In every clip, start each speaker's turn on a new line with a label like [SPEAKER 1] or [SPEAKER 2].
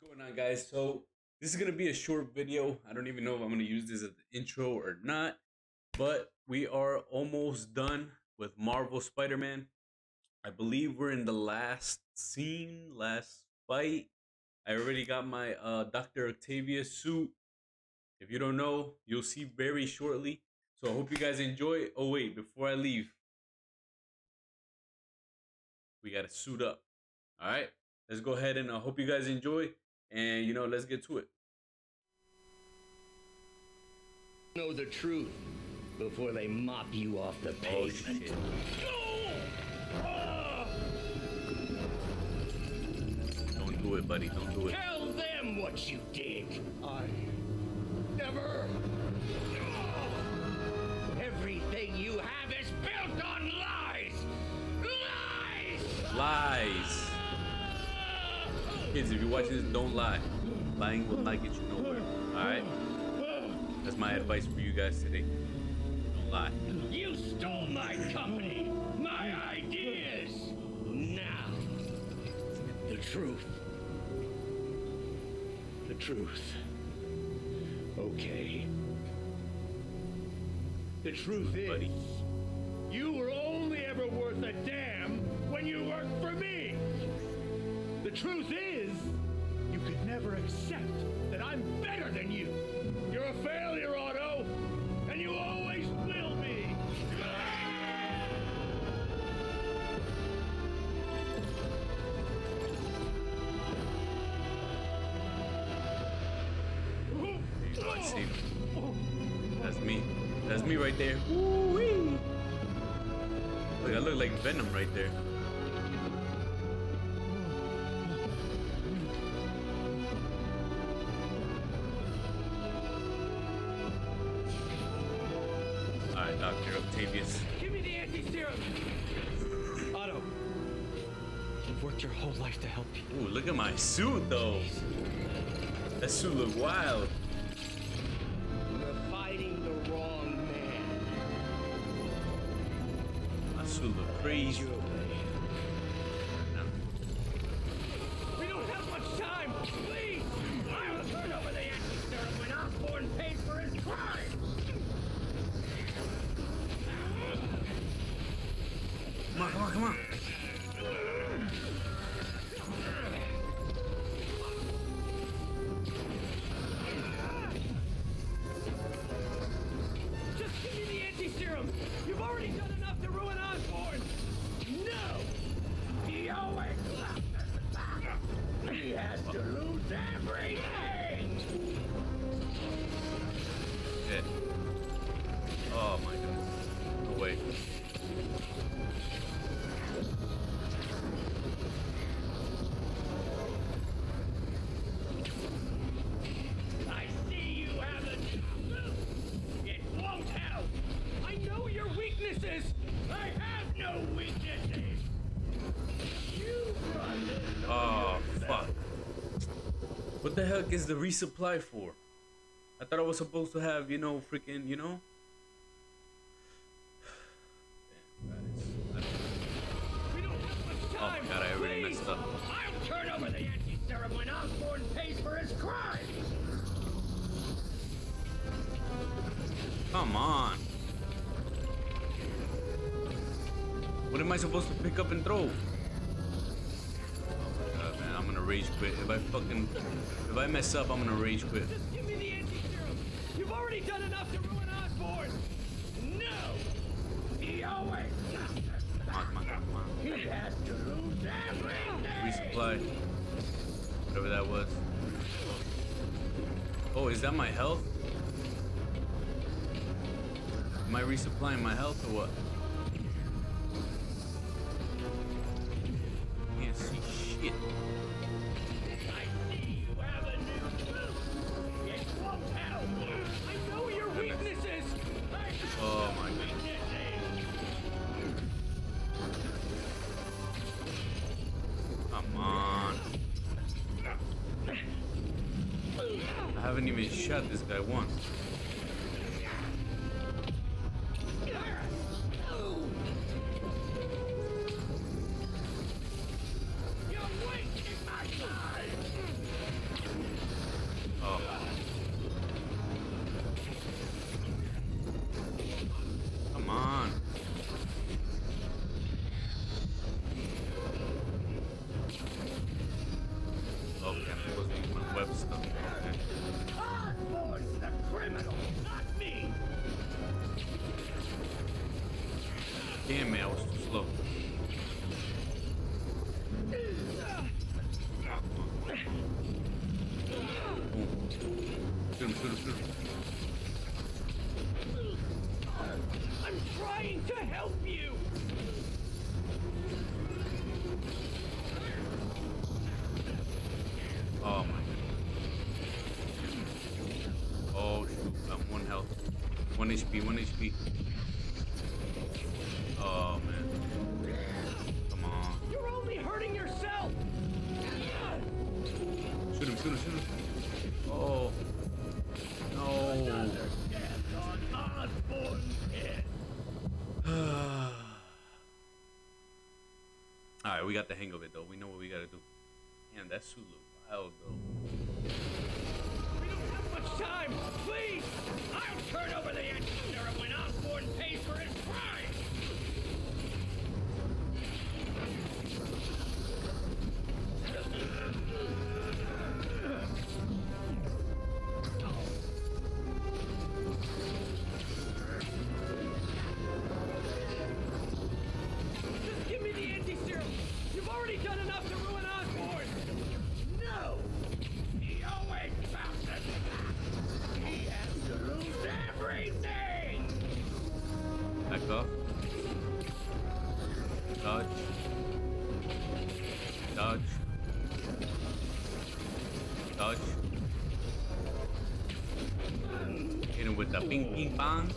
[SPEAKER 1] going on guys? So this is gonna be a short video. I don't even know if i'm gonna use this as the intro or not but we are almost done with marvel spider-man. I believe we're in the last scene last fight. I already got my uh dr octavius suit. If you don't know you'll see very shortly. So i hope you guys enjoy. Oh wait before i leave we gotta suit up. All right let's go ahead and I uh, hope you guys enjoy and you know let's get to it.
[SPEAKER 2] Know the truth before they mop you off the oh, pavement.
[SPEAKER 1] don't do it buddy. Don't do it.
[SPEAKER 2] Tell them what you did. I never. Everything you have is built on lies. Lies!
[SPEAKER 1] Lies Kids, if you're watching this, don't lie. Lying will not get you nowhere. Alright? That's my advice for you guys today. Don't lie.
[SPEAKER 2] You stole my company, my ideas. Now, the truth. The truth. Okay. The truth is, Buddy. you were only ever worth a damn when you worked for me. The truth is,
[SPEAKER 1] That's me. That's me right there. Woo-wee. Look, I look like Venom right there. Alright, Dr. Octavius.
[SPEAKER 2] Give me the anti-serum! Otto, you've worked your whole life to help
[SPEAKER 1] people. Ooh, look at my suit, though. That suit look wild. My suit look
[SPEAKER 2] the
[SPEAKER 1] heck is the resupply for? I thought I was supposed to have, you know, freaking, you know?
[SPEAKER 2] Oh
[SPEAKER 1] god, I already messed up.
[SPEAKER 2] I'll turn over the anti-serum when Osborn pays for his crimes!
[SPEAKER 1] Come on. What am I supposed to pick up and throw? Rage quit. If I fucking, if I mess up, I'm gonna rage quit.
[SPEAKER 2] Just give me the anti-serum. You've already done enough to ruin Osborn. No. He always.
[SPEAKER 1] Come on, come on.
[SPEAKER 2] He has to lose everything.
[SPEAKER 1] Resupply. Whatever that was. Oh, is that my health? Am I resupplying my health or what? Haven't even shot this guy once. HP. Oh man. Come on.
[SPEAKER 2] You're only hurting yourself.
[SPEAKER 1] Shoot him, shoot him, shoot him. Oh. No.
[SPEAKER 2] Death on Osborn's head.
[SPEAKER 1] Alright, we got the hang of it though. We know what we gotta do. Man, that suit look wild though.
[SPEAKER 2] We don't have much time. Please, I'll turn over the anti-serum
[SPEAKER 1] with the ping ping pong.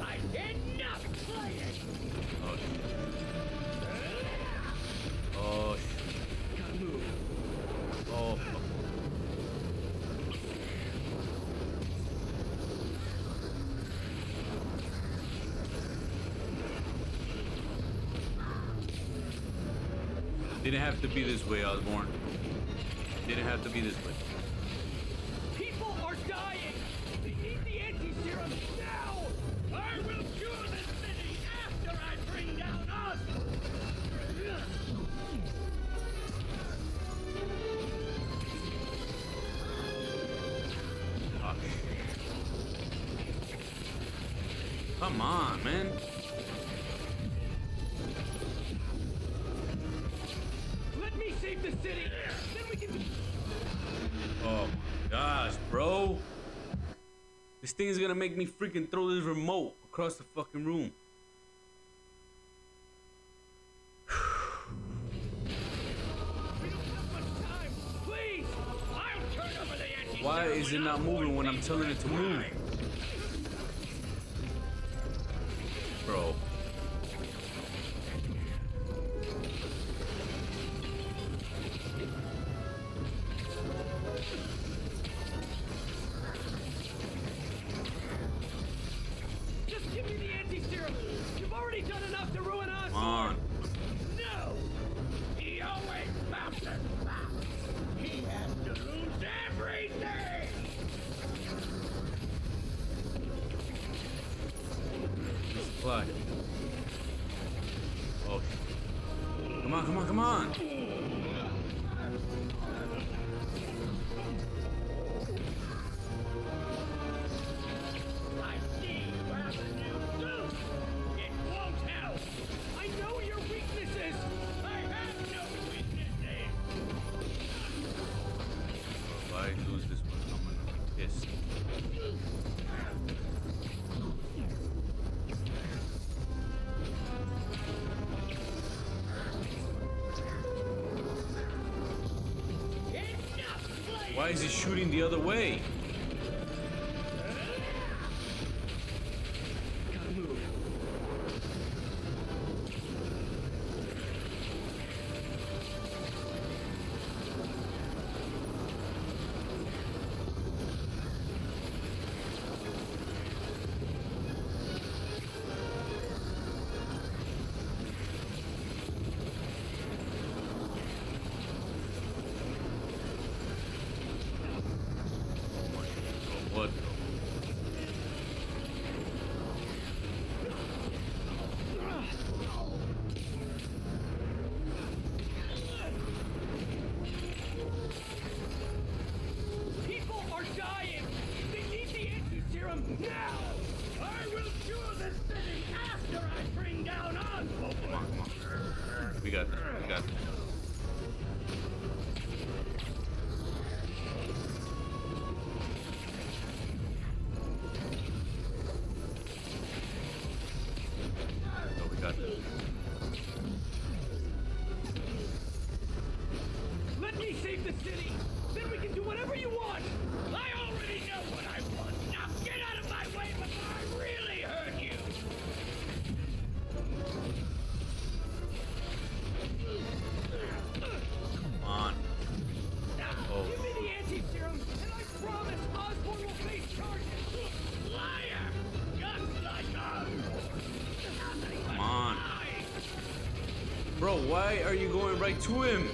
[SPEAKER 2] I cannot play it.
[SPEAKER 1] Oh shit. Oh shit. Oh fuck. Oh, Didn't have to be this way, Osborn. Didn't have to be this way. Come on, man.
[SPEAKER 2] Let me save the city. Then we can.
[SPEAKER 1] Oh my gosh, bro. This thing is gonna make me freaking throw this remote across the fucking room.
[SPEAKER 2] We don't have much time. Please, I'll turn over the anti-serum.
[SPEAKER 1] Why is it not moving when I'm telling it to move? Fly. Oh. Come on, come on, come on. Why is he shooting the other way?
[SPEAKER 2] now! I will cure this city after I bring down on We
[SPEAKER 1] got. We got. Why are you going right to him?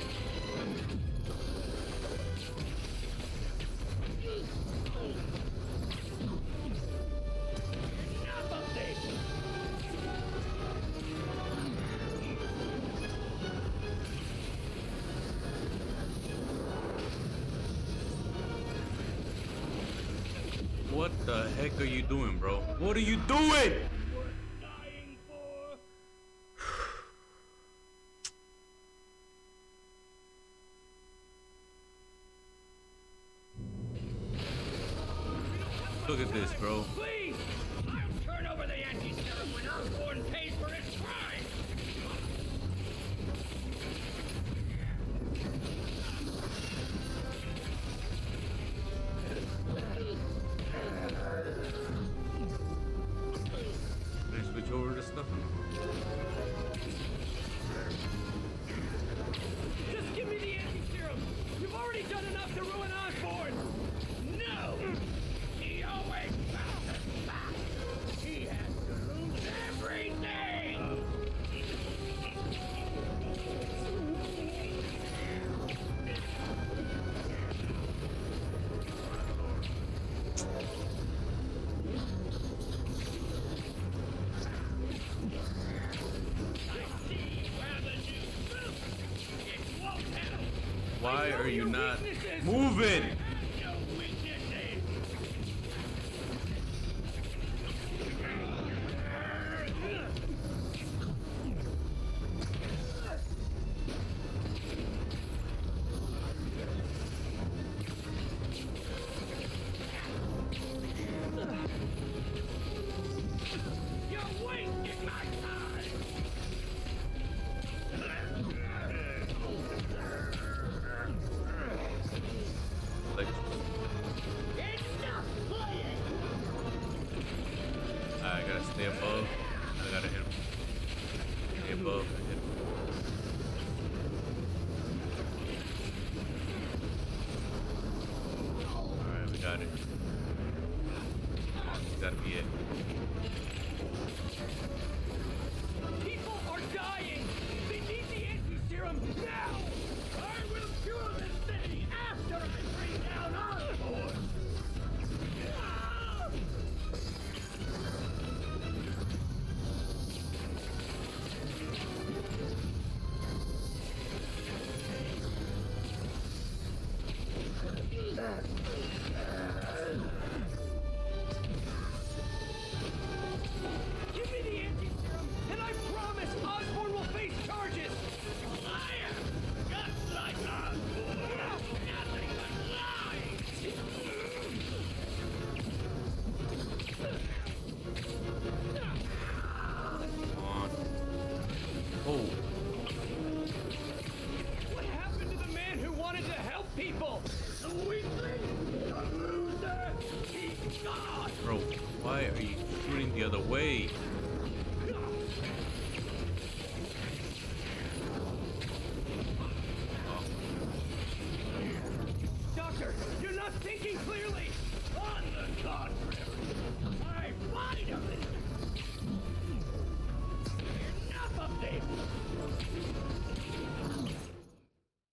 [SPEAKER 1] What the heck are you doing, bro? What are you doing? Look at this, bro.
[SPEAKER 2] Please! I'll turn over the anti-serum when I'm
[SPEAKER 1] Why are you not moving? gotta be it.
[SPEAKER 2] People are dying! They need the anti-serum now! I will cure this city after I people! The weakling! The loser! He's God!
[SPEAKER 1] Bro, why are you shooting the other way?